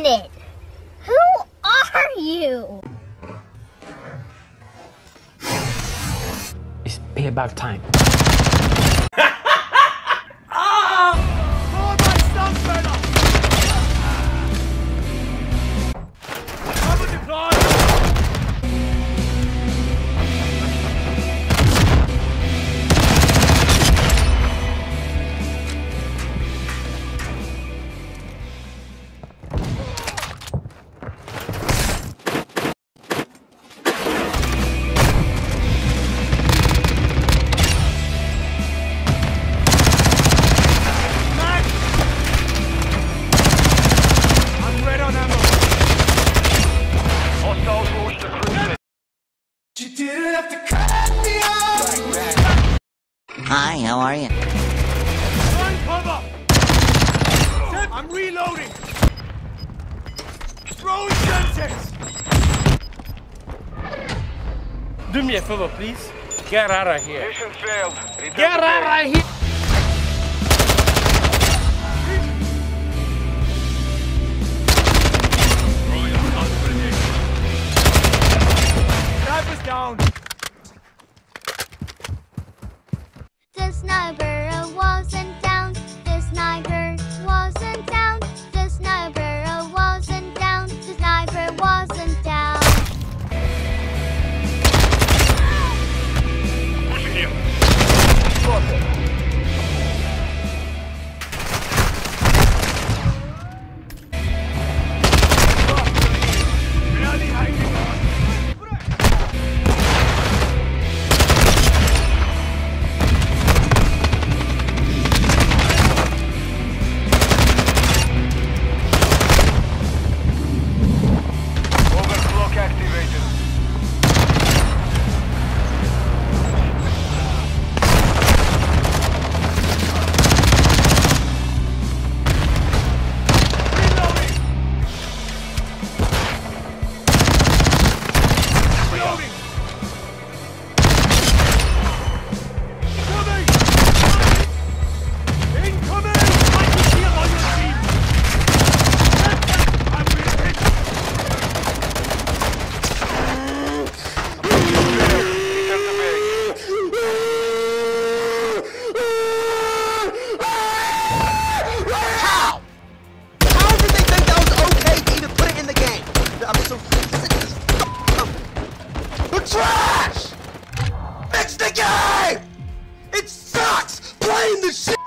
minute. Who are you? It's payback time. Hi, how are you? Run cover! I'm reloading! Throwing Semtex! Do me a favor, please. Get out of here. Mission failed. Get out of here! snowbird. the shit.